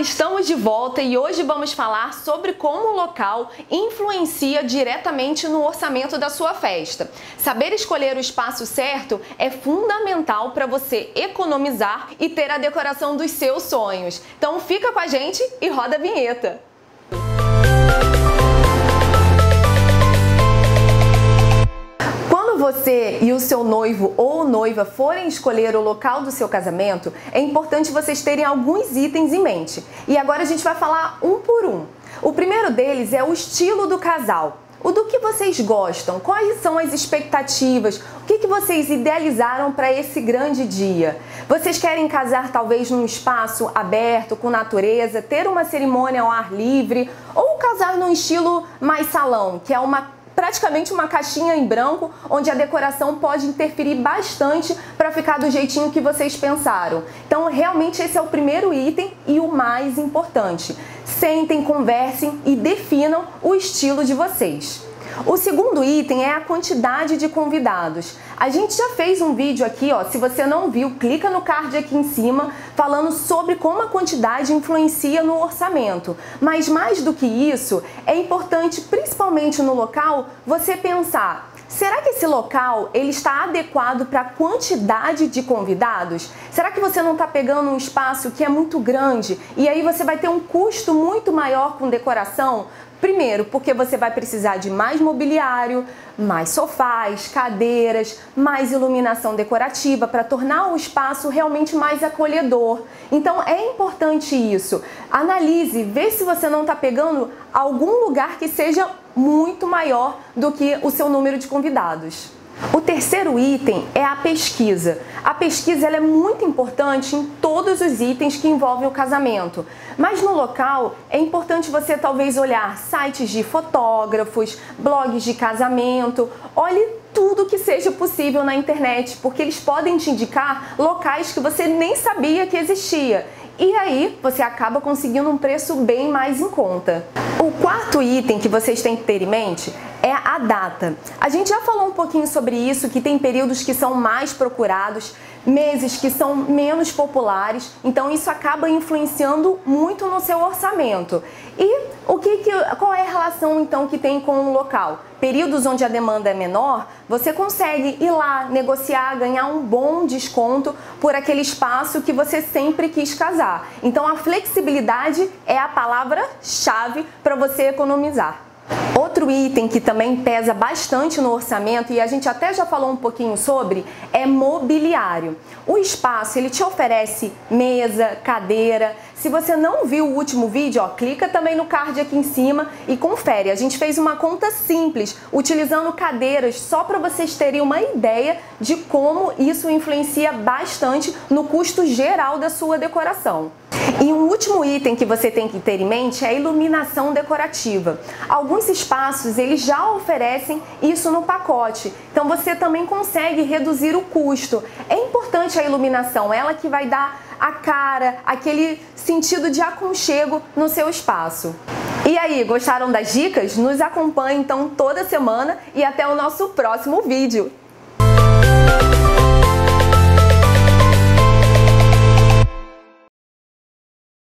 estamos de volta e hoje vamos falar sobre como o local influencia diretamente no orçamento da sua festa. Saber escolher o espaço certo é fundamental para você economizar e ter a decoração dos seus sonhos. Então fica com a gente e roda a vinheta. Você e o seu noivo ou noiva forem escolher o local do seu casamento, é importante vocês terem alguns itens em mente. E agora a gente vai falar um por um. O primeiro deles é o estilo do casal. O do que vocês gostam? Quais são as expectativas? O que, que vocês idealizaram para esse grande dia? Vocês querem casar talvez num espaço aberto, com natureza, ter uma cerimônia ao ar livre ou casar num estilo mais salão, que é uma praticamente uma caixinha em branco, onde a decoração pode interferir bastante para ficar do jeitinho que vocês pensaram. Então, realmente esse é o primeiro item e o mais importante. Sentem, conversem e definam o estilo de vocês. O segundo item é a quantidade de convidados. A gente já fez um vídeo aqui, ó, se você não viu, clica no card aqui em cima, falando sobre como a quantidade influencia no orçamento. Mas mais do que isso, é importante, principalmente no local, você pensar Será que esse local ele está adequado para a quantidade de convidados? Será que você não está pegando um espaço que é muito grande e aí você vai ter um custo muito maior com decoração? Primeiro, porque você vai precisar de mais mobiliário, mais sofás, cadeiras, mais iluminação decorativa para tornar o espaço realmente mais acolhedor. Então é importante isso. Analise, vê se você não está pegando algum lugar que seja muito maior do que o seu número de convidados. O terceiro item é a pesquisa. A pesquisa é muito importante em todos os itens que envolvem o casamento, mas no local é importante você talvez olhar sites de fotógrafos, blogs de casamento, olhe tudo que seja possível na internet, porque eles podem te indicar locais que você nem sabia que existia. E aí você acaba conseguindo um preço bem mais em conta. O quarto item que vocês têm que ter em mente é a data. A gente já falou um pouquinho sobre isso, que tem períodos que são mais procurados, meses que são menos populares, então isso acaba influenciando muito no seu orçamento. E o que, que qual é a relação então que tem com o local? Períodos onde a demanda é menor, você consegue ir lá negociar, ganhar um bom desconto por aquele espaço que você sempre quis casar. Então a flexibilidade é a palavra-chave para você economizar. Outro item que também pesa bastante no orçamento e a gente até já falou um pouquinho sobre é mobiliário. O espaço ele te oferece mesa, cadeira. Se você não viu o último vídeo, ó, clica também no card aqui em cima e confere. A gente fez uma conta simples utilizando cadeiras só para vocês terem uma ideia de como isso influencia bastante no custo geral da sua decoração. E um último item que você tem que ter em mente é a iluminação decorativa. Alguns espaços eles já oferecem isso no pacote, então você também consegue reduzir o custo. É importante a iluminação, ela que vai dar a cara, aquele sentido de aconchego no seu espaço. E aí, gostaram das dicas? Nos acompanhe então toda semana e até o nosso próximo vídeo.